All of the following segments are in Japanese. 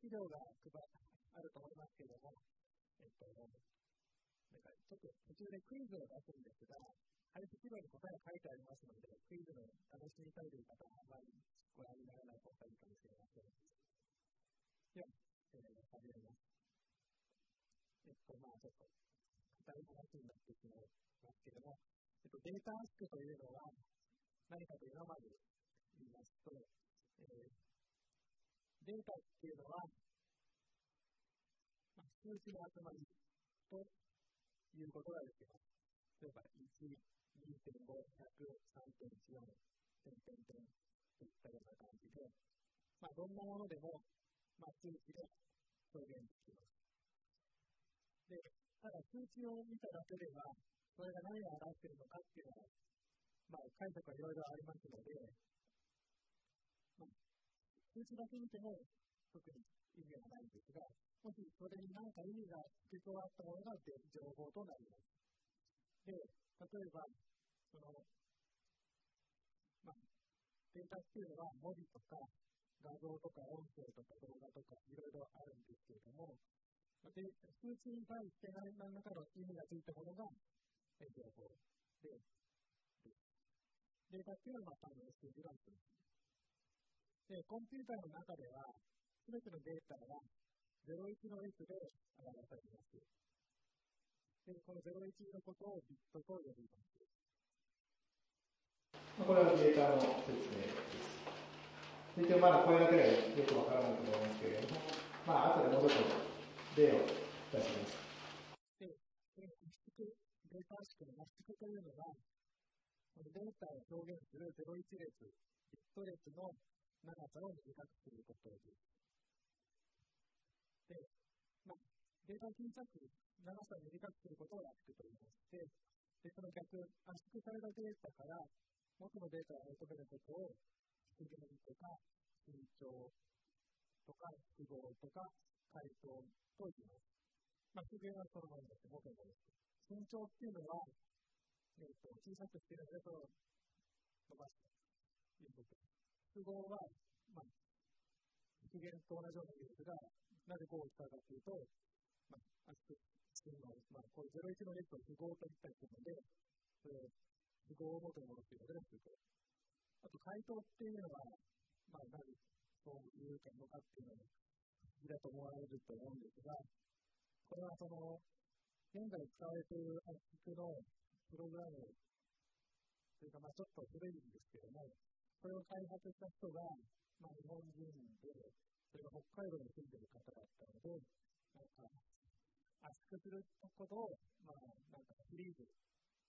資料があると思いますけれども、えっと、なんかちょっと途中でクイズを出すんですが、配布資料に答えが書いてありますので、クイズの楽しみたいという方はあまりご覧にならない方がいいかもしれません。では、えー、始めます。えっと、まあちょっと、硬い話になってしまいますけれども、えっと、データアスクというのは何かというのをまず言いますと、えー、データっていうのは、まあ、数値の集まりということができます。例えば、1、2.5、100、3.14、点点点といったような感じで、まあ、どんなものでも、まあ、数値で表現できます。で、ただ数値を見ただけでは、それが何を表しているのかっていうのは、まあ、解釈はいろいろありますので、数値だけ見ても特に意味はないんですが、もしそれに何か意味が付け加わったものが情報となります。で、例えば、その、まあ、データっていうのは文字とか画像とか音声とか動画とかいろいろあるんですけれども、で数値に対して何らかの意味がついたものが情報で、データっていうのは単の数字がついてで、コンピューターの中では、すべてのデータは01の列で表されます。で、この01のことをビットと呼びます。これはデータの説明です。一応まだこれだけでよくわからないと思いますけれども、まあ後でもうちょっと例を出します。データ圧縮の圧縮というのは、このデータを表現する01列、ビット列の長さを短くすることです。で、まあ、データを小さく、長さを短くすることを圧縮と言いまして、で、その逆、圧縮されたデータから元のデータを求めることを、復元とか、緊張とか、複合とか、回答と言います。まあ、復元はそのままです。元のものです。身長っていうのは、えーと、小さくしてるので、その伸ばすということです。複合は、まあ、復元と同じような意味ですが、なぜこうしたかというと、まあ、圧縮してるのまあ、こう01の列を符号と言ったりするので、それを符号を元に戻すということで。あと、回答っていうのは、まあ、なぜそういうのかっていうのが、いだと思われると思うんですが、これはその、現在使われている圧縮のプログラムというか、まあ、ちょっと古いんですけども、これを開発した人が、まあ、日本人で、それが北海道に住んでる方だったので、なんか、圧縮することを、まあ、なんかフリーズ、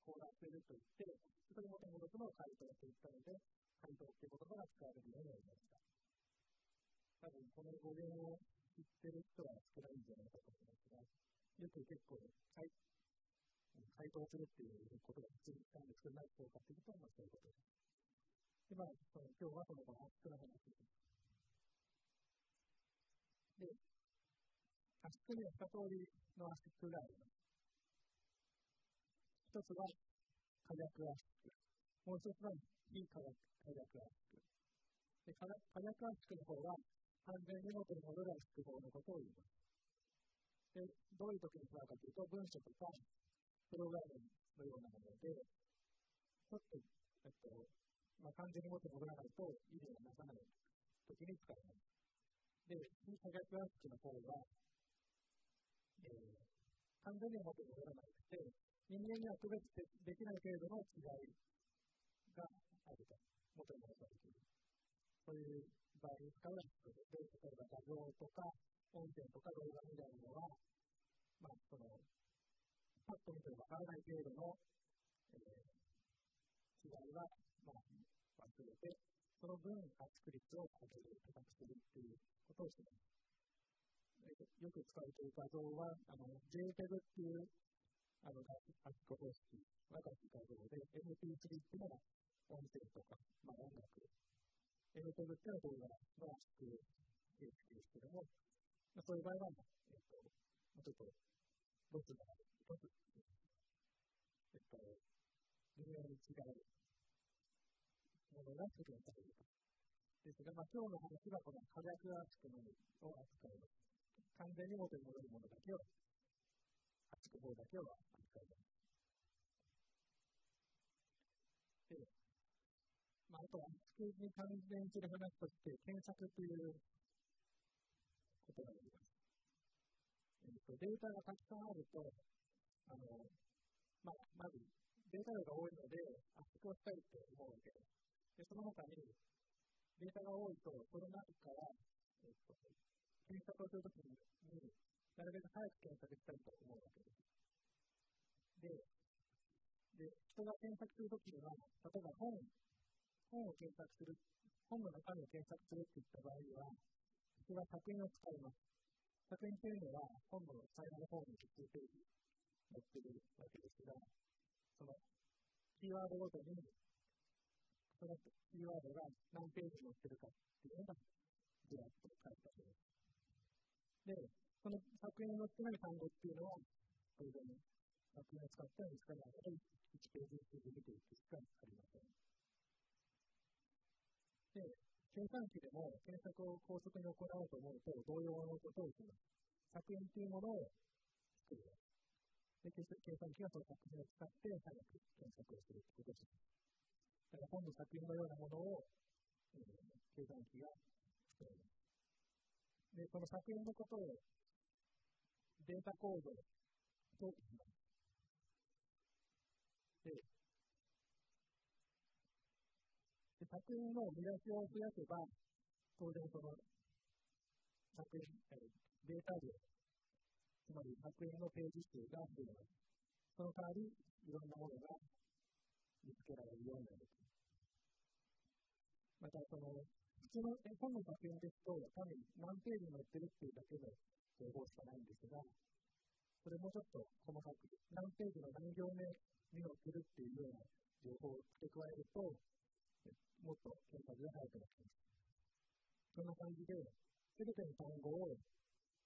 凍らせると言って、それもともとの回答と言ったので、回答っていう言葉が使われるようになりました。多分、この語源を知ってる人は少ないんじゃないかと思いますが、よく結構、回回答するっていうことが普通になんですけど、ないそうかっていうと、まあそういうことです。で、まあ、その今日はその圧縮の話です。で、圧縮には2通りの圧縮があります。一つは火薬圧縮。もう一つは非火薬火薬圧縮。で火薬圧縮の方は完全に元に戻る圧縮法のことを言います。で、どういう時に使うかというと、文書とか、プログラムのようなもので、ちょっと、えっと、まあ、完全に元に戻らないと意味がなさない時に使います。で、非可逆圧縮の方は、えー、完全には元に戻らなくて、人間には区別できない程度の違いがあると、元に戻されている。そういう場合に使う圧縮で、例えば画像とか、音声とか動画みたいなのは、まあ、その、パッと見てわからない程度の、えー、違いは、まあ、忘れて、その分、圧縮率を上げる、高くするっていうことをしています。よく使われている画像は、あの、JPEG っていう、あの、圧縮方式が画像で、MP3 っていうのが音声とか、まあ、音楽。MPEG っていうのは動画の圧縮形式ですけども、まあ、そういう場合は、えっと、ちょっと、ロスがある、ロス、えっと、微妙に違うものが世間される。ですが、まあ、今日の話はこの科学アスクのを扱います。完全に元に戻るものだけを、扱う方だけを扱います。で、まあ、あとは、圧縮に関連する話として、検索ということがあります。えーと、データがたくさんあると、あのまあ、まずデータ量が多いので、圧縮をしたいと思うわけです。で、その他に、データが多いと、その中から、えっと、検索をするときに、なるべく早く検索したいと思うわけです。で、で人が検索するときには、例えば本、本を検索する、本の中身を検索するっていった場合は、人が作品を使います。作品というのは、本の最後の方に実数ページ載っているわけですが、そのキーワードごとに、そのキーワードが何ページ載ってるかっていうのが、ずらっと書いてあります。で、その作品に載ってない単語っていうのは、当然、作品を使っては見つからないので、1ページずつ見ていくしかありません。で、計算機でも検索を高速に行おうと思うと、同様のことをします。作品っていうものを作ります。で、計算機がその作品を使って早く検索をするということです。だから本の作品のようなものを、えー、計算機が作ります。で、その作品のことをデータコードと言います。で、で作品の見出しを増やせば、当然その作品、データ量つまり100円のページ数が増えます。その代わり、いろんなものが見つけられるようになる。また、その、普通の絵本の作品ですと、単に何ページ載ってるっていうだけの情報しかないんですが、それもちょっと細かく、何ページの何行目に載ってるっていうような情報を付け加えると、もっと検索が早くなってます。そんな感じで、すべての単語を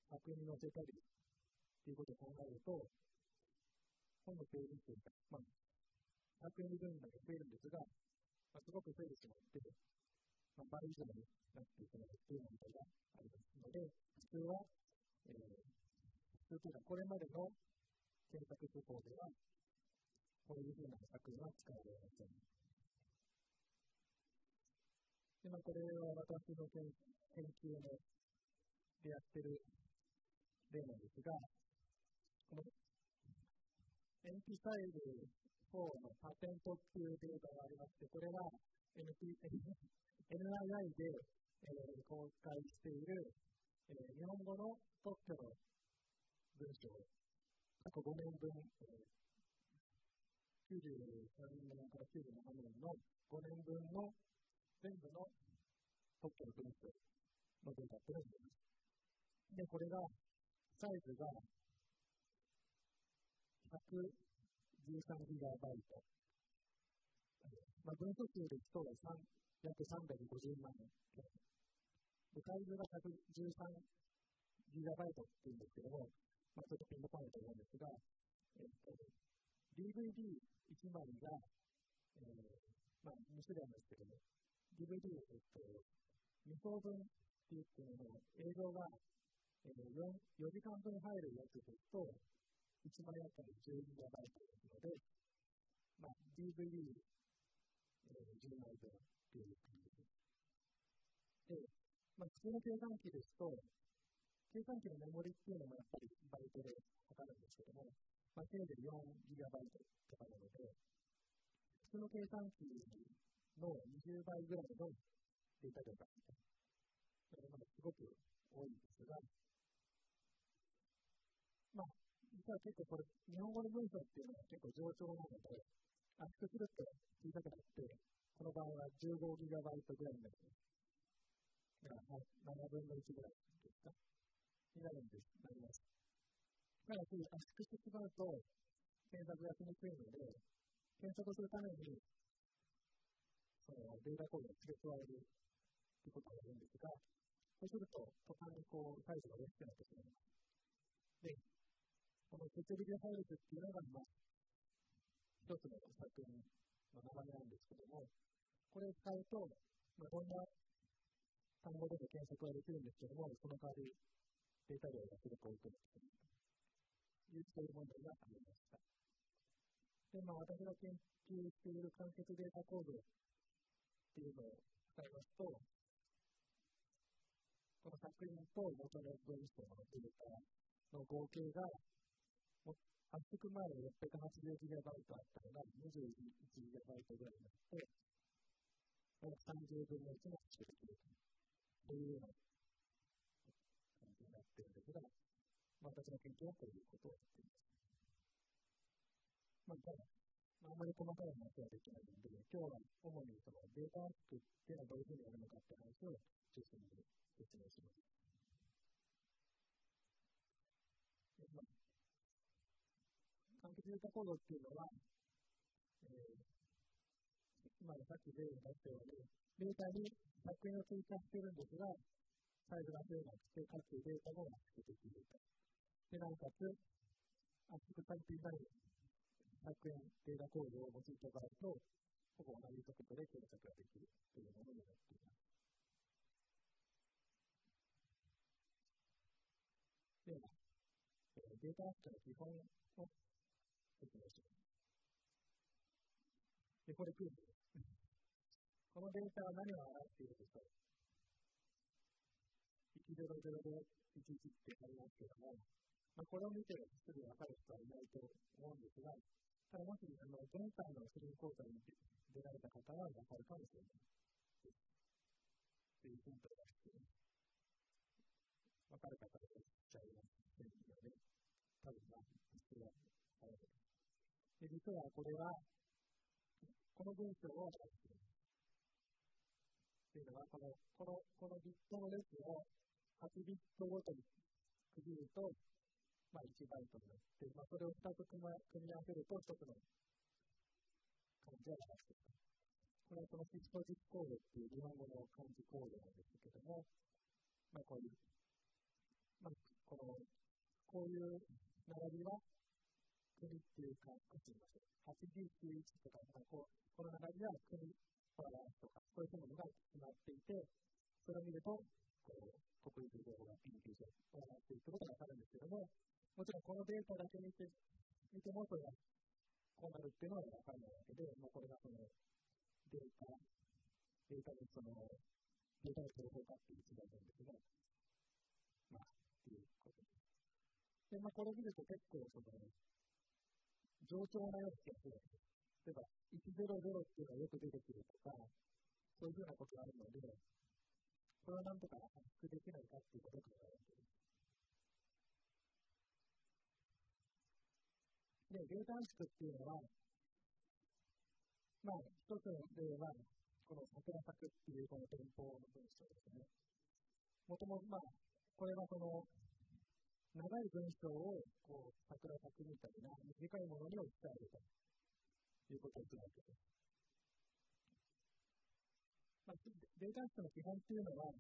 作品に載せたり、っていうことを考えると、本のページ数が、まあ、100円分だけ増えるんですが、まあ、すごく増えてしまって、まあ、倍以上になってしまうという問題がありますので、普通は、えー、普通というか、これまでの検索手法では、こういうふうな作品は使われません。で、まあ、これは私の研究のでやってる例なんですが、このエンピサイル4のパテントっていうデータがありまして、これは NP NII で、えー、公開している、えー、日本語の特許の文章、過去5年分、えー、93年から97年の5年分の全部の特許の文章のデータっていうのがあります。で、これが、サイズが113ギガバイト。まあ、分数数ですと約350万円。で、サイズが113ギガバイトっていうんですけども、まあ、ちょっとピンとこないと思うんですが、えっと、DVD1 枚が、えー、まあ、2種類あるんですけども、DVD、えっと、2層分って言っても、映像が、えー、4, 4時間分入るやつですと、1枚あたり10ギガバイトですので、まあ、DVD、えー、10枚分という感じです。で、まあ、普通の計算機ですと、計算機のメモリっていうのもやっぱりバイトで測るんですけども、まあ、せいぜい4ギガバイトとかなので、普通の計算機の20倍ぐらいのデータ量が、それますごく多いんですが、まあ、実は結構これ、日本語の文章っていうのは結構上長なので、圧縮すると小さくなって、この場合は15ギガバイトぐらいになります。だから、7分の1ぐらいですかになるんです、なります。ただし、圧縮してしまうと、検索がしにくいので、検索するために、そのデータコードを付け加えるということがあるんですが、そうすると、途端にこう、サイズが大きくなってしまいます。で、この設備ファイルズっていうのが、まあ、一つの作品の名前なんですけども、これを使うと、まあ、どんな単語で検索はできるんですけども、その代わりデータ量がすごく多くなっているというそういう問題がありました。で、まあ、私が研究している間接データコードっていうのを使いますと、この作品と元の文章のデータの合計が、圧縮前の 680GB あったのが 21GB ぐらいになって、30分の1も圧縮できるというような感じになっているんですが、まあ、私の研究はこういうことをやっています。まあ、ただ、あんまり細かい話はできないので、今日は主にそのデータアップっていうのはどういうふうにやるのかって話を中心に説明します。まあ、データコーっていうのは、えー、まあ、さっき例を出したように、データに作品を追加してるんですが、サイズが増えなくて、かつデータも圧縮できると。で、なおかつ、圧縮されていない作品データコードを用いてもらうと、ほぼ同じ速度で検索ができるというものになっています。では、データアップの基本を説明します。で、これクイズです。このデータは何を表しているでしょう100で11ってありますけども、まあ、これを見てすぐ分かる人はいないと思うんですが、ただもし、あの前回のスリー講座に出られた方は分かるかもしれない。というヒントが必要分かる方がいらっしゃいますよね。多分、まあ、それは、で実はこれは、この文章を表しています。というのは、この、この、このビットの列を8ビットごとに区切ると、まあ、1バイトになって、まあ、それを2つ組み合わせると1つの漢字を表しています。これはそのシフト実コードっていう日本語の漢字コードなんですけども、まあ、こういう、まあ、この、こういう並びは、国っていうか、こっちにましょう。891とか、こう、この並びは国パワーとか、そういうものが決まっていて、それを見ると、こう、国立情報が研究所をなっていくことがわかるんですけども、もちろんこのデータだけ見て見ても、それがこうなるっていうのはわからないわけで、もうこれがそのデータ、データのその、データの情報かっていう違いなんですが、まあ、っていうことです。で、まあ、これを見ると結構、その、冗長なような気がする。例えば、100っていうのがよく出てくるとか、そういうふうなことがあるので、これをなんとか圧縮できないかっていうことを考えるわけです。で、データ圧縮っていうのは、まあ、一つの例は、この桜作っていうこの店舗の文章ですね。もともと、まあ、これはその、長い文章をこう桜作みたいな短いものに置き換えると。いうことをするわけです。まあ、データアップの基本っていうのは、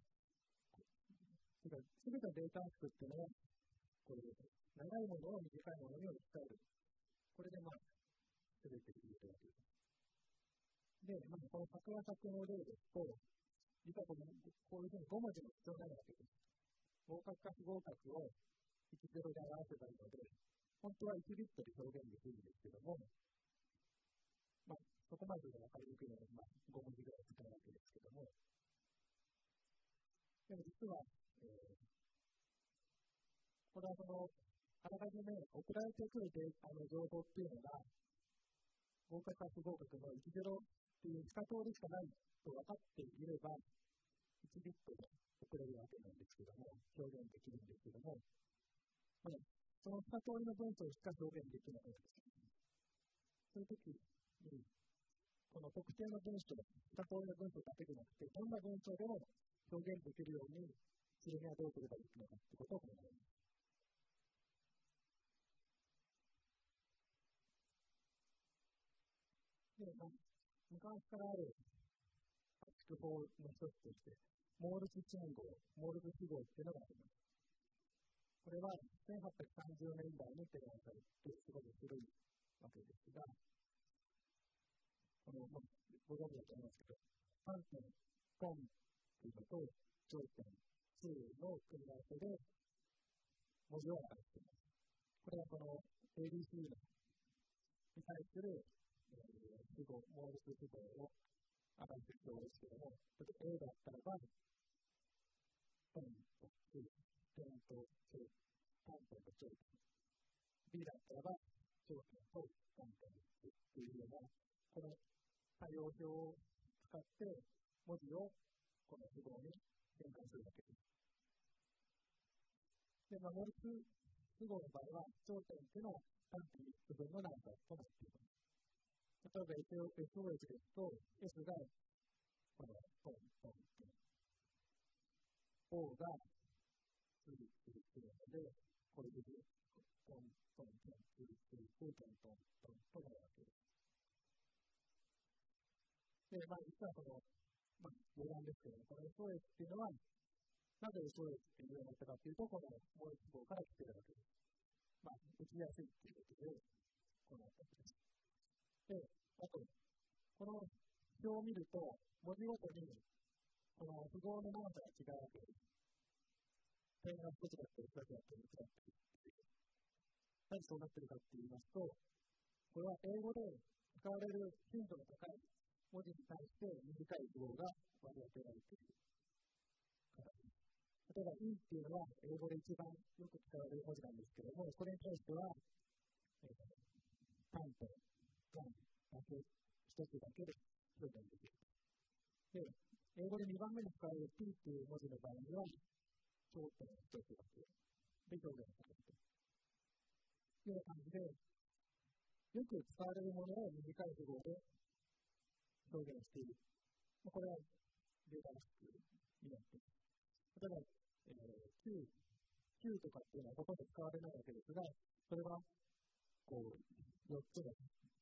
すべてのデータアップっていうのは、こういう長いものを短いものに置き換える。これでまあ、すべて言えるわけです。で、まあ、この桜作の例ですと、実はこのこういうふうに5文字の必要になるわけです。合格か不合格を10で表せばいいので、本当は1ビットで表現できるんですけども、まあ、そこまでで分かりにくいので、まあ、5文字ぐらい使うわけですけども、でも実は、えー、これはその、あらかじめ送られてくるデータの情報っていうのが、合格か不合格の10っていう2通りしかないと分かっていれば、1ビットで送れるわけなんですけども、表現できるんですけども、その2通りの文章しか表現できないわけです。そう。いう時に、この特定の文章、二通りの文章だけでなくて、どんな文章でも表現できる。ようにする。にはどうすればいいのかということを考えます。で、昔からある。圧縮法の一つとして、モールス信号、モールス記号っていうのがあります。これは1830年代に提案されて、すごく古いわけですが、この、まあ、ご存知だと思いますけど、3点、ポンっていうのと、頂点、2の組み合わせで、文字を表しています。これはこの ABC のに対する、えー、符号、モールス符号を表している表ですけれども、例えば A だったらば、ポンと2、点と2、3点と頂点。B だったらば、頂点と3点というような、この多様表を使って文字をこの符号に変換するわけです。で、まあ、モルス符号の場合は、頂点っていうのは単に部分の長さとなっています。例えば SOH ですと、S がこのポンポンポン。O がツルツルツルので、これでポンポンポンツルツルツルトントントンとなるわけです。で、まあ、実はこの、まあ、余談ですけども、この SOS っていうのは、なぜ SOS っていうようになったかっていうと、このモイス号から来てるわけです。まあ、打ちやすいっていうことで、この形です。で、あと、この表を見ると、文字ごとに、この符号の長さが違うわけです。点が1つだったり、2つだったり、3つだって。なぜそうなってるかって言いますと、これは英語で使われる頻度の高い文字に対して短い符号が割り当てられている例えば、いっていうのは英語で一番よく使われる文字なんですけれども、それに対しては、えー、単とガンだけ、一つだけで表現できる。で、英語で2番目に使われる t っていう文字の場合には、頂点一つだけで表現されるというような感じで、よく使われるものを短い符号で表現している。これはデータラスになっています。例えば、えー、Q、Q とかっていうのはほとんど使われないわけですが、それは、こう、4つの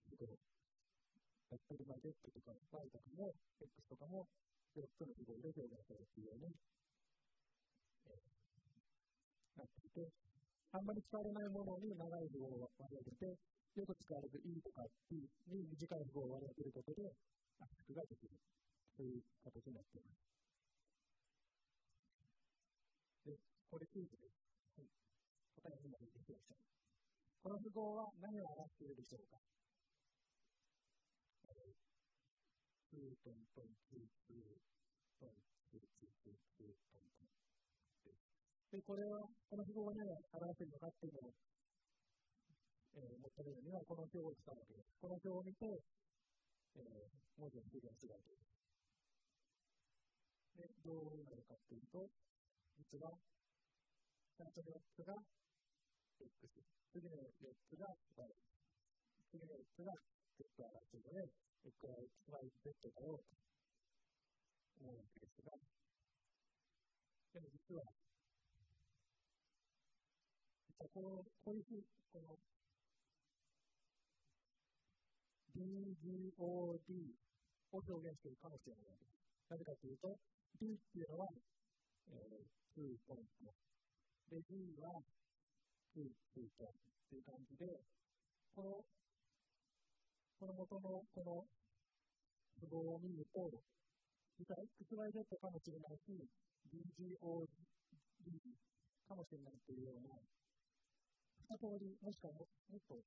符号、ベクトルマ Z とか Y とかも X とかも4つの符号で表現されているように、なっていて、あんまり使われないものに長い符を割り当てて、よく使われる E とか P に短い符を割り当てることで、圧縮ができるという形になっています。で、これクイズです。はい、答え今出てきました。この符号は何を表しているでしょうかツートントンツーツートンツーツーツーツートントンで、これは、この符号が何を表しいるのかっていうのを、えー、求めるには、この表を使うわけです。この表を見て、えー、文字を復元するわけです。で、どうなるかっていうと、実は、最初の4つが X、次の4つが Y、次の4つが Z 上がっているので、X、Y、Z だろうと思うわけですが、でも実は、実はこの、こういうふうに、この DGOD を表現しているかもしれないです。なぜかというと、D っていうのは、えー、2ポイント。で、G は2、2ポイントっていう感じで、この、この元のこの符号を見ると、実は XYZ かもしれないし、DGOD かもしれないというような、通り、もしくはもっと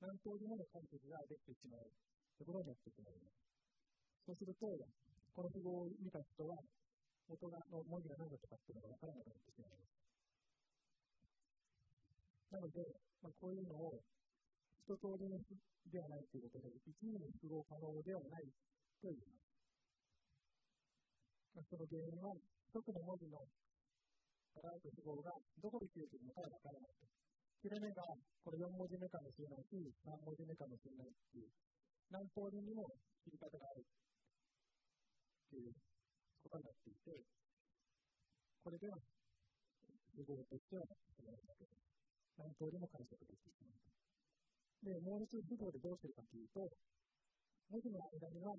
何通りもの解説ができてしまうところになってしまいます。そうすると、この符号を見た人は、元の文字が何だったかっていうのが分からなくなってしまいます。なので、まあ、こういうのを一通りの符ではないということで、一人の符号可能ではないと言います。まあ、その原因は、一つの文字の表す符号がどこで消えているのか分からないと。切れ目がこれ4文字目かもしれないし、3文字目かもしれないっていう、何通りにも切り方があるっていうことになっていて、これでは、符号としては。何通りも解釈できてしまう。で、もう一つ符号でどうしてるかというと、文字の間には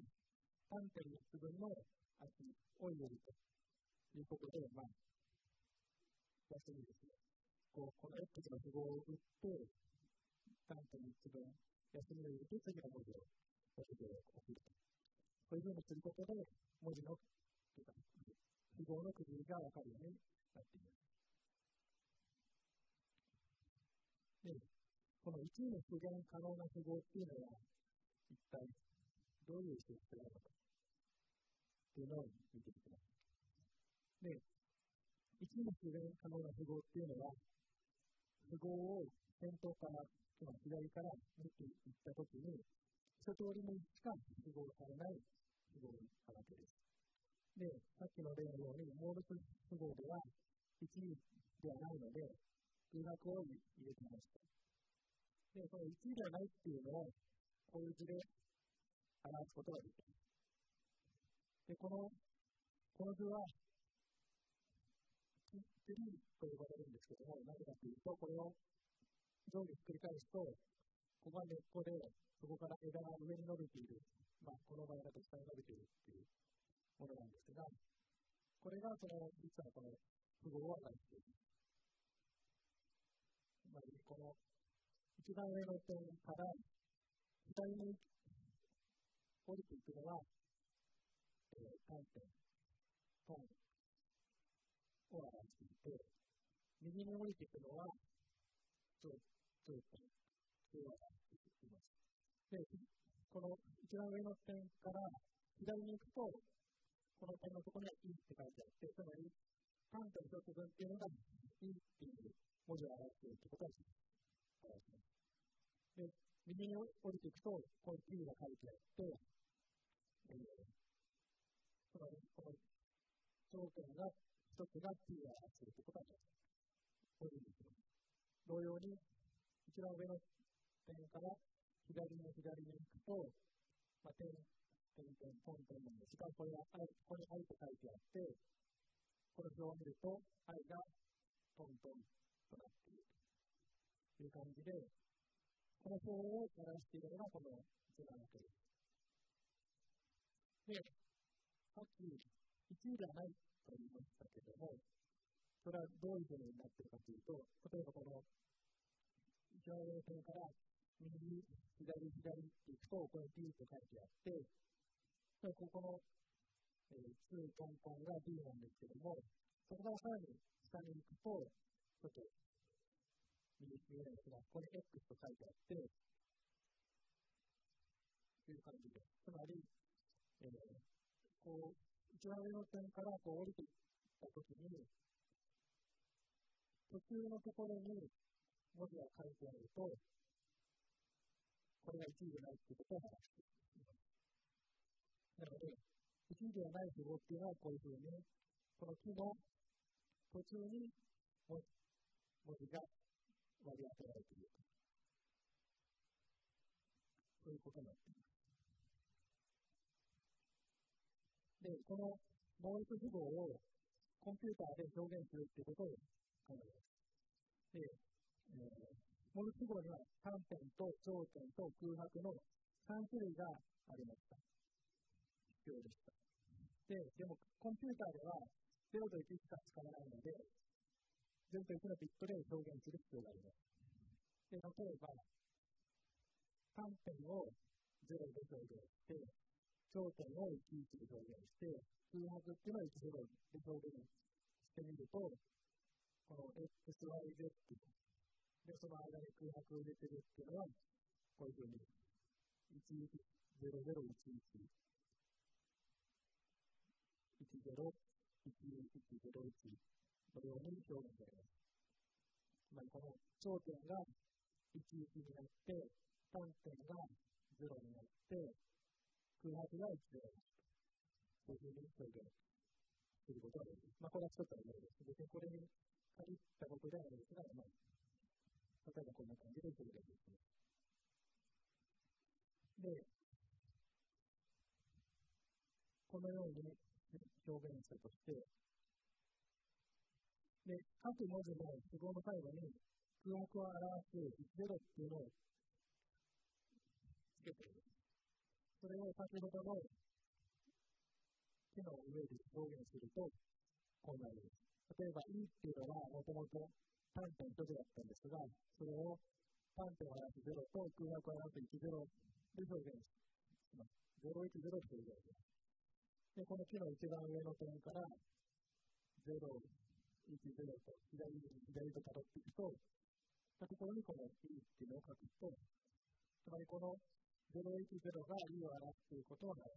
3.3分の足を入れるということで、まあ、出してみるですね。こう、この X の符号を打って、3.1分休みを入れて、次の文字を、文字を送ると。こういうふうにすることで、文字の、というか、符号の区切りがわかるようになっています。で、この1の復元可能な符号っていうのは、一体どういう性質があるのかっていうのを見ていきます。で、1の復元可能な符号っていうのは、符号を先頭から、つまり左から見ていったときに、一通りにしか符号されない符号なわけです。で、さっきの例のように、モールス符号では1ではないので、空白を入れてました。で、この1ではないっていうのを、こういう字で表すことができます。で、この、この図は、ツリと呼ばれるんですけども、なぜかというと、これを上下ひっくり返すと、ここが根っこで、そこから枝が上に伸びている、まあ、この場合だと下に伸びているっていうものなんですが、これがその、実はこの符号を表しています。つまり、この一番上の点から左に降りていくのは、えー、3点、トンを表していて、右に降りていくのは、頂点、を表しています。で、この一番上の点から左に行くと、この点のところに E って書いてあって、つまり、3点一つ分っていうのが E っていう文字を表しているってことは表します。で、右に降りていくと、こういう P が書いてあって、えー、つまり、この頂点が、一つが P を表するということがこういうふうに同様に、一番上の点から左に左に行くと、まあ、点、点、点、トントンなんですが、これが、ここに愛と書いてあって、この表を見ると、愛がトントンとなっているという感じで、この表を表しているのがこの図なわけです。で、さっき1位ではないと言いましたけども、それはどういうふうになっているかというと、例えばこの上の点から右、左、左っていくと、これ D と書いてあって、でここの、えー、通根本が D なんですけども、そこからさらに下に行くと、ちょっと右上ですが、ここに X と書いてあって、という感じです。つまり、えー、こう、一番上の点からこう降りていったときに、途中のところに文字が書いてあると、これが1位でないということを話しています。なので、1位ではない符号っていうのはこういうふうに、この木の途中に文字が割り当てられていると。いうことになっています。で、このモールス符号をコンピューターで表現するということを考えます。で、えー、モルス符号には単点と頂点と空白の3種類がありました。必要でした。で、でもコンピューターでは0と1しか使わないので、0と1のビットで表現する必要があります。で、例えば、3点を0で表現して、頂点を11で表現して、空白っていうのを10で表現してみると、この XYZ で、その間に空白を入れてるっていうのは、こういうふうに、110011、101101のように表現されます。つまりこの頂点が11になって、端点が0になって、空白が1であるというふうに表現することができます。まあ、これは一つの例です。別にこれに限ったことではないですが、まあ、例えばこんな感じで表現できます。で、このように表現したとして、で、各文字の符号の最後に、空白を表す10っていうのをつけている。それを先ほどの手の上で表現すると、こうなります。例えば、E っていうのはもともと単点1つだったんですが、それを単点を表す0と空白を表す10で表現します。010という状態です。で、この木の一番上の点から、0、1、0と左に左と辿っていくと、たところにこの E っていうのを書くと、つまりこの010が E を表すということはない。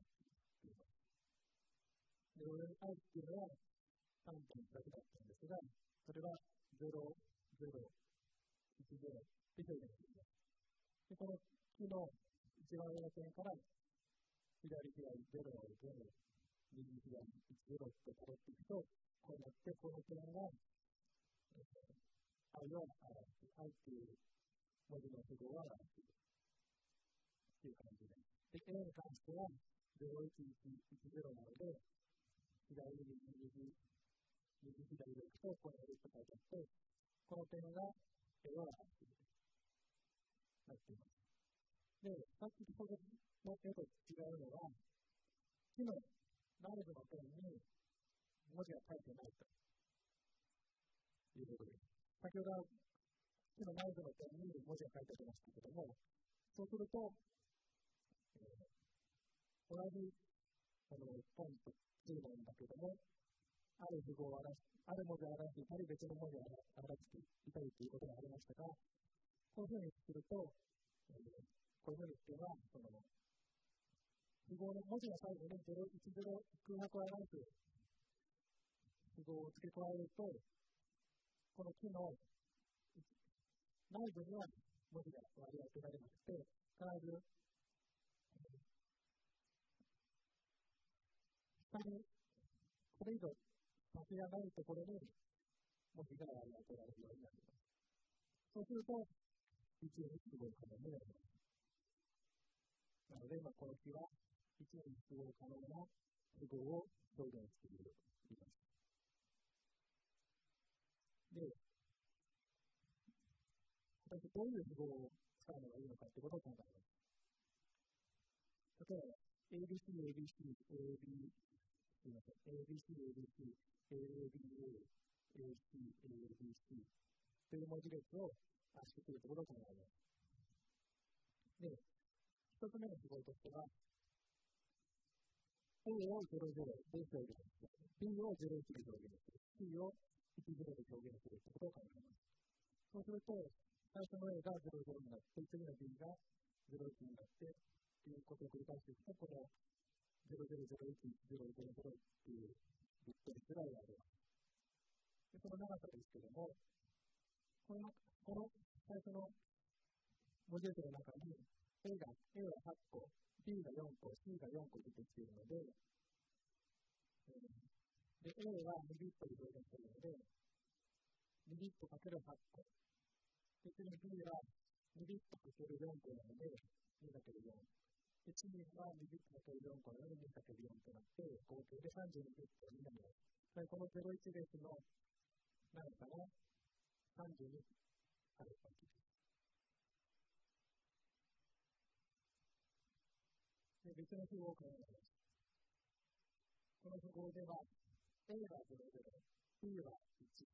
で、上に I っていうのは3点だけだったんですが、それは0、0、1、0って表現しています。で、この木の一番上の点から左左0、0、右左1、0って辿っていくと、こうなって、この点が、えー、愛を表す。愛っていう文字の符号を表す。っていう感じで。で、A に関しては、01110なので、左右、右、右左でいくと、この L と書いてあって、この点が A を表す。なっています。で、さっきとの絵と違うのは、木の内部の点に文字が書いてないということです。先ほど、木の内部の点に文字が書いてありましたけども、そうすると、同じこのポンと2なんだけども、ある符号を表す、ある文字を表していたり、別の文字を表していたりということがありましたが、こういうふうにすると、えー、こういうふうにっては、その符号の文字の最後に010空白を表す。符号を付け加えると、この木の内部には文字が割り当てられなくて、必ず、下にこれ以上先がないところに文字が割り当てられるようになります。そうすると、一応符号からになります。なので、まあ、この木は1年符合可能な符号を表現していると言います。で、果たしてどういう符号を使うのがいいのかということを考えます。例えば、ABC、ABC、AB、すみません、ABC、ABC、AABA、AC、ABC という文字列を圧縮するところを考えます。で、一つ目の符号としては、A を00で表現する。B を01で表現する。C を10で表現するということを考えます。そうすると、最初の A が00になって、次の B が01になって、ということを繰り返していくと、このゼロゼロゼロ一ゼロゼロゼロっていうビッぐらいあります。で、その長さですけども、この、この最初の文字列の中に A が、A は8個、B が4個、C が4個出てきているので、えー、で、A は2ビットで表現しているので、2ビットかける8個。で、次に B は2ビットかける4個なので、2かける4。1年は 20×4 個 42×4 となって、合計で32になります。この01列の何かが32あるわけです。で別の符号を考えます。この符号では、A は00、B は1、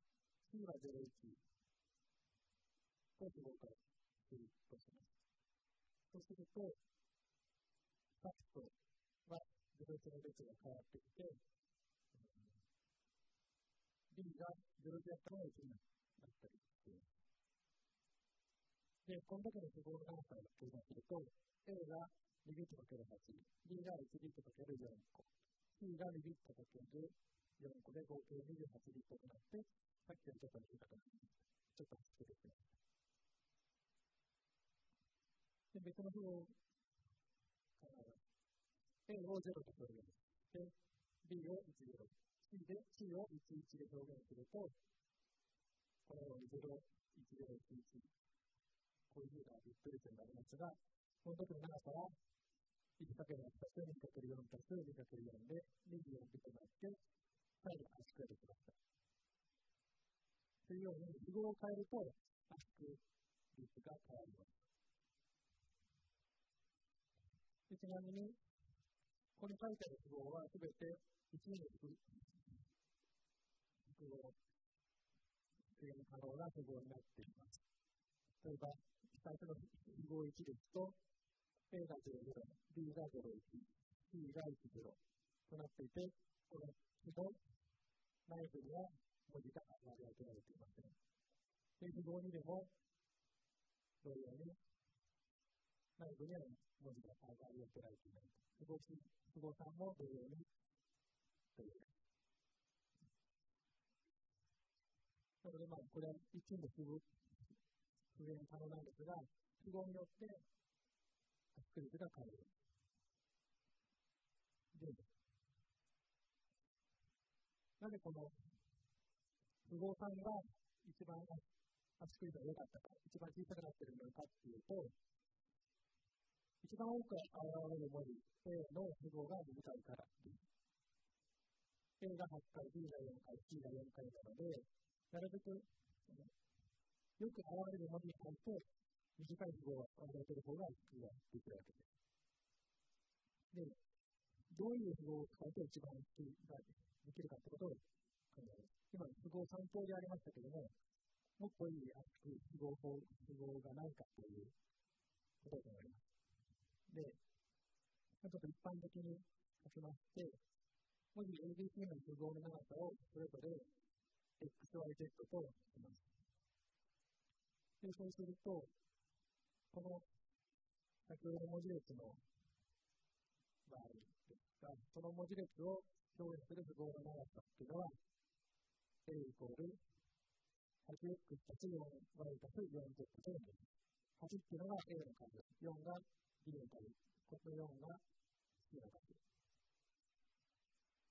C は01、こう符号からするとします。そうすると、ファクトは01の列が変わってきて、B が0であったのが1になったりします。で、この時の符号の長さを計算すると、A が2ビットかける8、B が1ビットかける4個、C が2ビットかける4個で合計28ビットとなって、さっきよりちょっと短くなりました。ちょっと厚くできました。で、別の符号から A を0と表現して、B を10、C で C を11で表現すると、このように0、10、11、こういうふうなビット率になりますが、この時の長さは1かける8足す2かける4足す2かける4で24ビットになって、最後圧縮ができました。というように、符号を変えると圧縮率が変わります。ちなみに、ここに書いてある符号はすべて1に符号、出現可能な符号になっています。例えば、最初の符号1ですと、A が00、B が01、C が1、0となっていて、この記の内部には文字が割り当てられていません。ページ5にでも、同様に、内部には文字が割り当てられていない。符号符号3も同様に、という。なので、まあ、これは一部の符号、普遍可能なんですが、符号によってスクリプトが変わる。で、なぜこの符号さんが一番足首が良かったか、一番小さくなっているのかっていうと、一番多く現れる文字 A の符号が短いから。A が8回、B が4回、C が4回なので、なるべくよく現れる文字に対して短い符号が現れている方が普通はできるわけです。で、どういう符号を使うと一番普通ができるかということを考えます。今、符号3通りありましたけども、もっといい符号法、符号がないかということを考えます。で、ちょっと一般的に書きまして、文字 ABC の符号の長さをそれぞれ XYZ とします。で、そうすると、この先ほどの文字列の場合ですが、その文字列を表現する符号の長さというのは、A イコール 8x 足す 4y 足す 4z となります。8っていうのが A の数、4が B の数、この4が C の数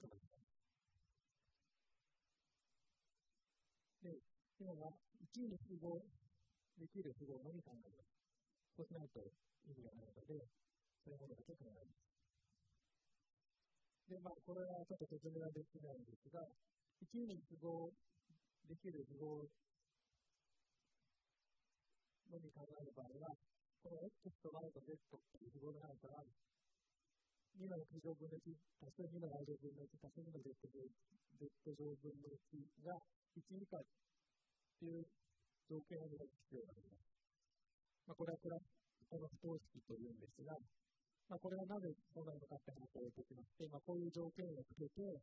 となります。で、今は1に符号できる符号のみ考えます。そうしないと意味がないので、そういうものだけ考えます。で、まあ、これはちょっと説明はできないんですが、1に符号できる符号のみ考える場合は、この X と Y と Z っていう符号の中から、2の9乗分の1、足す2の Y 乗分の1、足す2の Z 乗分の1が1以下っていう条件を満たす必要があります。まあ、これはクラスこの不等式というんですが、まあ、これはなぜそうなのかって話を置いてきまして、まあ、こういう条件をつけて、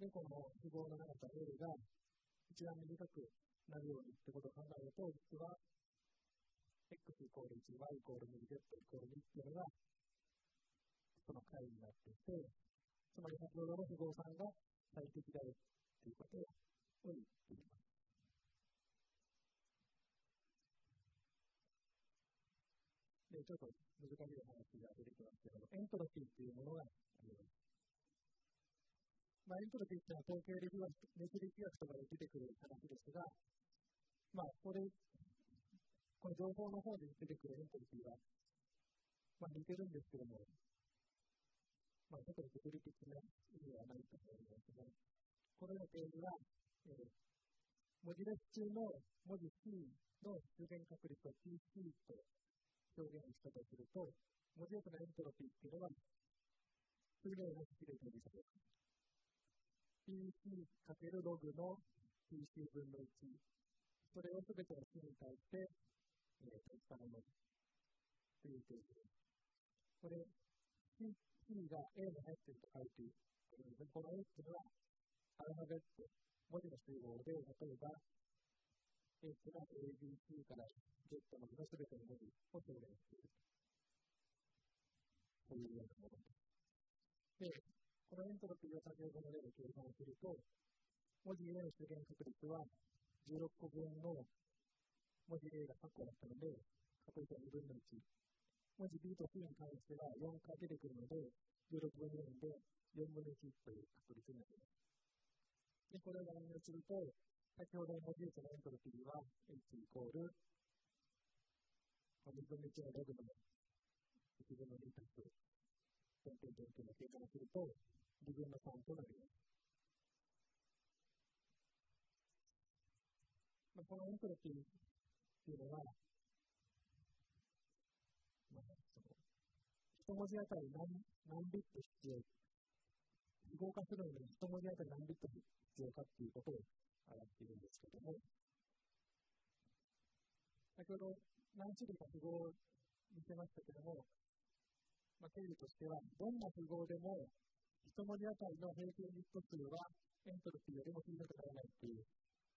で、この符号の長さ L が一番短くなるようにってことを考えると、実は x イコール1、y イコール2、z イコール2っていうのが、その解になっていて、つまり先ほどの符号さんが最適だよっていうことを言っています。で、ちょっと難しい話が出てきますけども、エントロピーっていうものがあります。まあ、エントロピーっていうのは統計力学、熱力学とかで出てくる話ですが、まあ、これ、この情報の方で出てくるエントロピーは、まあ、似てるんですけども、まあ、特に物理的な意味はないと思いますが、このようなページは、えー、文字列中の文字 C の出現確率を PC と表現したとすると、文字列のエントロピーっていうのは、数例の式で表示されます。PC かけるログの PC 分の1。それをすべての式に対して、えー、としたものという定義です。これ、C, が A に入っていると書いているので、この A っていうのは、アルファベット、文字の集合で、例えば、A が ABC からゲットのすべての文字を表現している。というようなものです。で、このエントロピーを先ほどの例で計算すると、文字 A の出現確率は16個分の文字 A が確保だったので、確率は2分の1。文字 B と C に関しては4回出てくるので、16分の4で4分の1という確率になります。で、これを応用すると、先ほどの文字列のエントロピーは H イコール2分の1のログの1分の2足す点点点点の計算をすると2分の3となります。まあ、このエントロピーっていうのは、まあ、その一文字当たり何何ビット必要、符号化するのに一文字当たり何ビット必要かっていうことを表しているんですけども、先ほど何種類か符号を見せましたけども、まあ、定理としては、どんな符号でも、一文字当たりの平均ビット数は、エントロピーよりも小さくならないっていう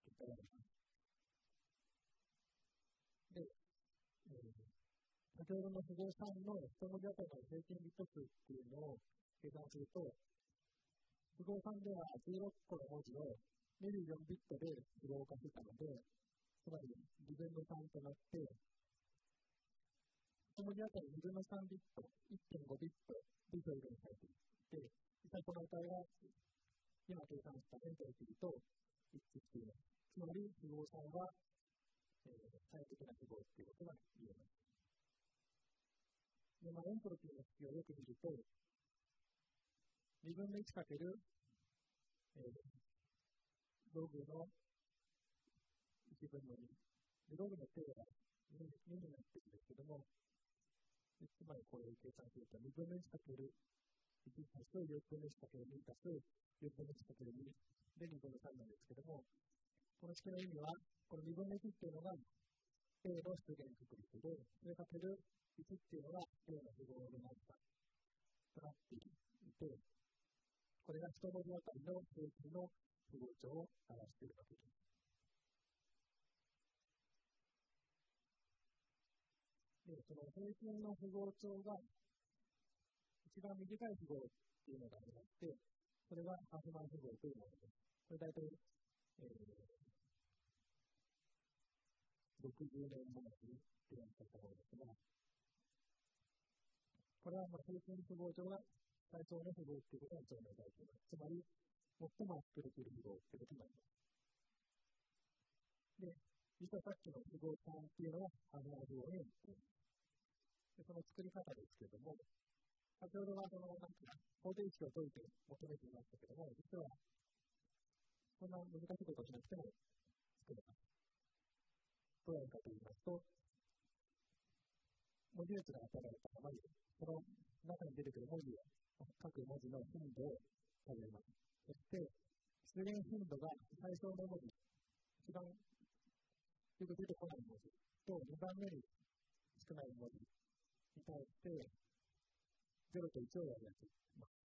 結果があります。で、えー、先ほどの符号3の一文字当たりの平均ビット数っていうのを計算すると、符号3では16個の文字を24ビットで符号化してたので、つまり2分の3となって、1文字当たり2分の3ビット、1.5ビットで表現されていて、実際この値が今計算したエントロピーと一致しています。つまり、符号さんは、えー、最適な符号ということが言えます。で、まあ、エントロピーの式をよく見ると、2分の1かける、えー、ログの1分の2。で、ログの定は2になっているんですけども、つまりこれを計算すると、2分の1かける1足す4分の1かける2足す4分の1かける2で2分の3なんですけども、この式の意味は、この2分の1っていうのが A の出現確率で、それかける1っていうのが A の符号の長さとなっていて、これが一文字あたりの平均の符号帳を表しているわけです。で、その平均の符号帳が、一番短い符号っていうのがありまして、それがハフマン符号というものです。これ大体、えー、60年前に提案されたものですが、これはまあ平均符号帳が最小の符号っていうことが証明されています。つまり、最も厚くできる符号っていうことになります。で、実はさっきの符号3っていうのは、ハーフマン符号になっています。でその作り方ですけれども、先ほどはその、なんか、方程式を解いて求めていましたけれども、実は、そんな難しいことをしなくても作れます。どうやるかと言いますと、文字列が与えられたままに、その中に出てくる文字を、各文字の頻度を数えます。そして、出現頻度が最小の文字、一番よく出てこない文字と2番目に少ない文字に対して、0と1を割り当てます。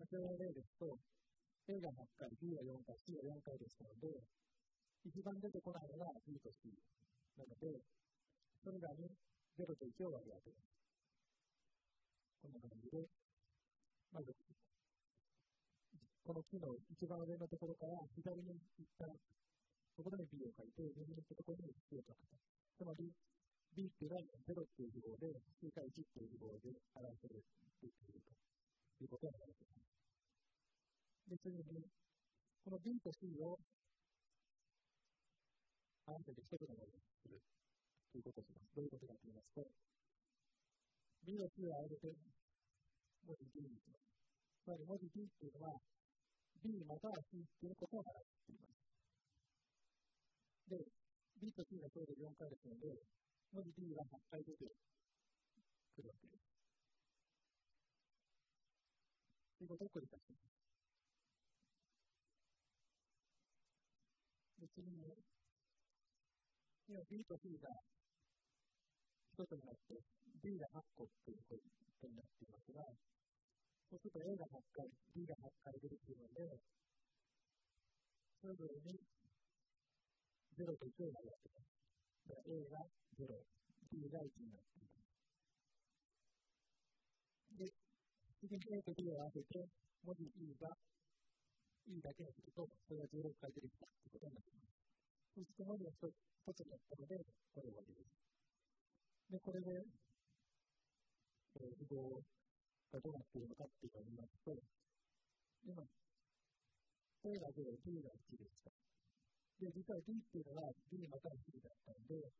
先ほどの例ですと、A が8回、B が4回、C が4回でしたので、一番出てこないのが B と C なので、それらに0と1を割り当てます。こんな感じで、まず、この木の一番上のところから左に行ったところに B を書いて、右に行ったところに C を書くと。つまり、B っていうのは0っていう記号で、C か1っていう記号で表せるっていうということになります。で、次に、この B と C を合わせて一つの文字にするということをします。どういうことかと言いますと、B と C を合わせて文字 B にします。つまり文字 B っていうのは、B または C っていうことを表しています。で、B と C がそれで4回ですので、文字 B が8回出てくるわけです。ということを繰り返します。で、次に、今 B と C が一つになって、B が8個っていうことになっていますが、そうすると A が8回、B が8回出てくるので、それぞれに0と1を投げ合ってます。A が0、B が1になっています。で、次に A と B を合わせて、文字 E が E だけにすると、それが16回出てきたということになります。そして文字が1つになったので、これ終わりです。で、これで、えー、符号がどうなっているのかっていうのを見ますと、今、A が0、B が1でした。で、実は D っていうのは D または C だったので、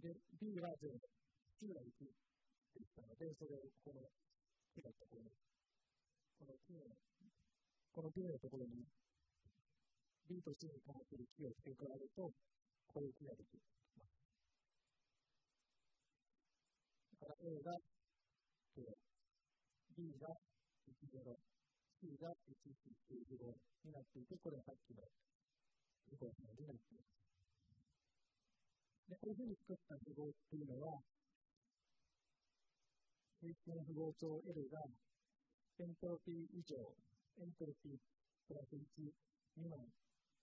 で、B は0、C は1でしたので、それをこの手のところに、この T の、この D のところに B と C に関するキーを付け加えると、こういうキーができます。だから A が0、B が1、0、C が1、1、1、5になっていて、これはさっきの符号になっています。で、こういうふうに作った符号っていうのは、平均符号帳 L がエントロピー以上、エントロピープラス1未満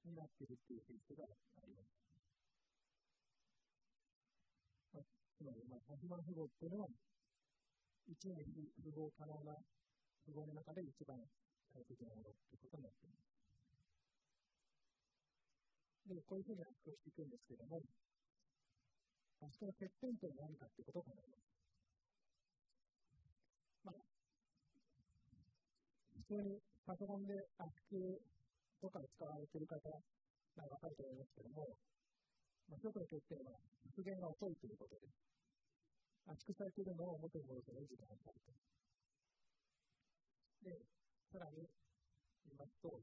になっているというケースがあります。まあ、つまり、まあ、100万符号っていうのは、1年符号可能な符号の中で一番最適なものということになっています。で、こういうふうに発表していくんですけども、あそこの欠点とは何かということを考えます。まあ、普通にパソコンで圧縮とかで使われている方がわかると思いますけども、まあ、一つの欠点は復元が遅いということです。圧縮されているのを元に戻すのに時間がかかると。で、さらに言いますと、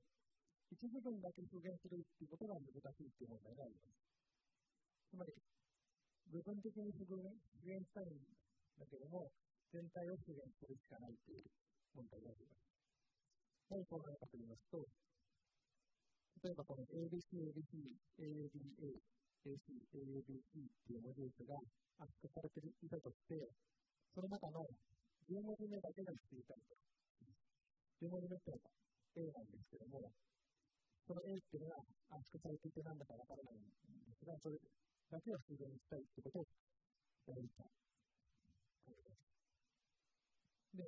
一部分だけ復元するっていうことが難しいっていう問題があります。つまり、部分的に復元したいんだけども、全体を復元するしかないという問題があります。何そうなのかと言いますと、例えばこの ABC、ABC、AABA、AC、AABC っていう文字列が圧縮されていたとして、その中の10文字目だけが必要たいと。10文字目ってのは A なんですけども、その A っていうのが圧縮されていてなんだかわからないんですが、それだけを出現したいということをやりたい。で、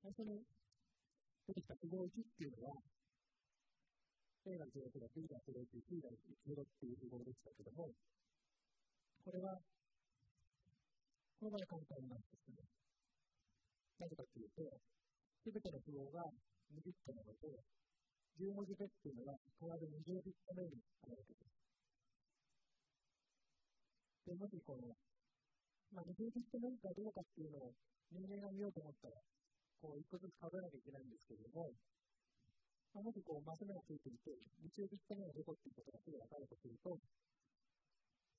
最初に出てきた符号1っていうのは、A が0とか B が0っていう C が0っていう符号でしたけども、これは、この場合簡単なんですね。なぜかというと、すべての符号が2ビットなので、10文字ベっていうのは必ず20ビット目にあるわけです。で、もしこの、まあ、20ビット目かどうかっていうのを人間が見ようと思ったら、こう、一個ずつ数えなきゃいけないんですけれども、まあ、もしこう、マス目がついていて、20ビット目がどこっていうことがすぐ分かるとすると、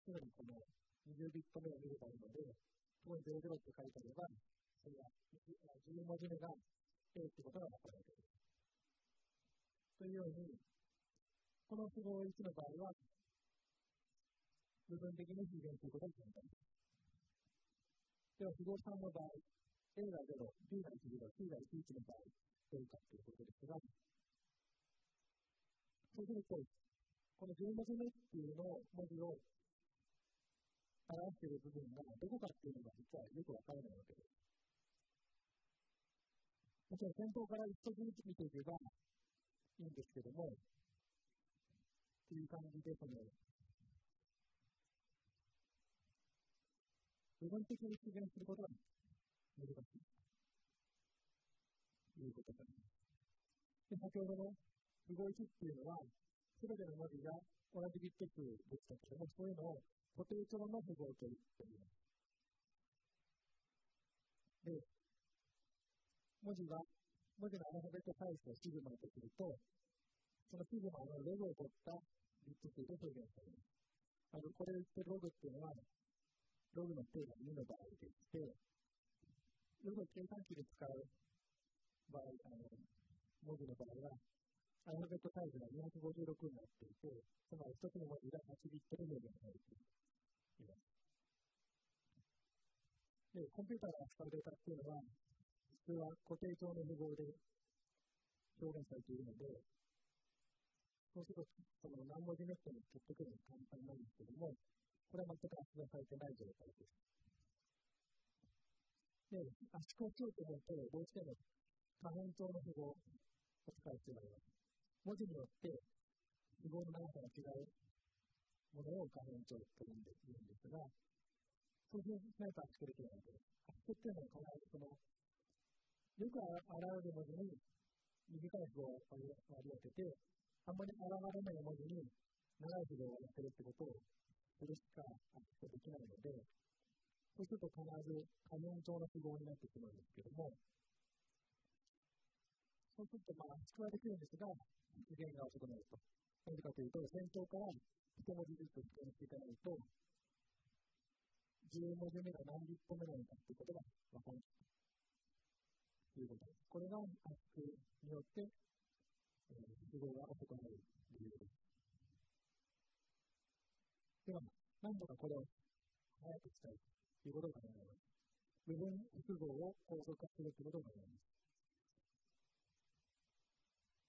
すぐにこの20ビット目を見ればいいので、ここに00って書いてあれば、それが10文字目が A ってことが分かるわけです。というように、この符号1の場合は、部分的に復元することが簡単です。では、符号3の場合、A が0、B が1、0、C が1、1の場合、どうかということですが、そうすると、この10文字目っていうのを文字を表している部分がどこかっていうのが実はよくわからないわけです。もちろん先頭から一つずつ見ていけばいいんですけども、っていう感じで、その、部分的に出現することは難しい。ということになります。で、先ほどの符号1っていうのは、すべての文字が同じビット数でしたけども、そういうのを固定調の符号と言っています。で、文字が、文字のアルファベットサイズをシグマとすると、そのシグマのログを取ったビット数で表現されます。あの、これってログっていうのは、ログの定が2の場合でして、ログを計算機で使う場合、あの、文字の場合は、アルファベットサイズが256になっていて、つまり一つの文字が8ビットで表現されています。で、コンピューターが扱うデータっていうのは、普通は固定調の符号で表現されているので、そうすると、その何文字目っていうのを取ってくるのが簡単なんですけども、これは全く圧縮されてない状態です。で、圧縮をしようと思うと、どうしても可変調の符号を使う必要があります。文字によって符号の長さが違うものを可変調と呼んでいるんですが、そういうふうにしないと圧縮できないので、圧縮っていうのは必ずその、よく現れる文字に短い符号を割り当てて、あんまり現れない文字に長い符号をやってるってことをそれしか圧縮できないので、そうすると必ず可変状の符号になってしまうんですけども、そうすると、まあ、圧縮はできるんですが、復元が遅くなると。なぜかというと、先頭から一文字ずつ復元していかないと、10文字目が何ビット目なのかということが分からないということです。これが圧縮によって、えー、符号が遅くなる理由です。では、何度かこれを早くしたいということを考えます。部分符号を高速化するということになります。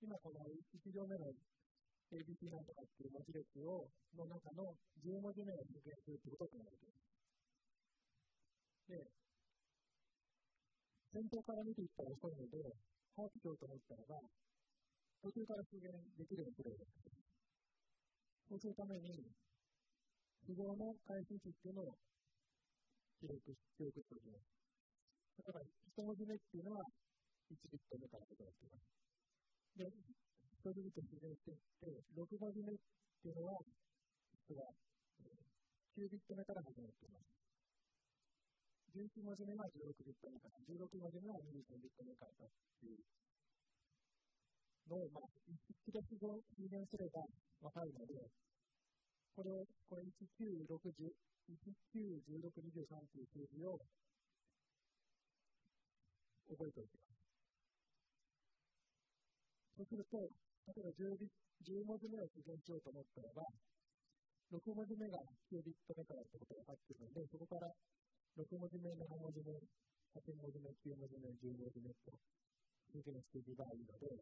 今この1行目の ABC なんとかっていう文字列をの中の10文字目を復元するということになると。で、先頭から見ていったら遅いので、早くしようと思ったらば、途中から復元できるようにするです。そうするために、符号の回数値っていうのを記録しておきます。だから、一文字目っていうのは1ビット目からとかってます。で、一人ずつ復元していって、6文字目っていうのは、実は9ビット目から始まっています。11文字目は16ビット目から、16文字目は22ビット目からというのを、まあ、一気で復元すればわかるので、これを、これ1960、191623という数字を覚えておきます。そうすると、例えば 10, 文字目を復元しようと思ったらば、6文字目が9ビット目からってことが分かってるので、そこから6文字目、7文字目、8文字目、9文字目、10文字目と復元していけばいいので、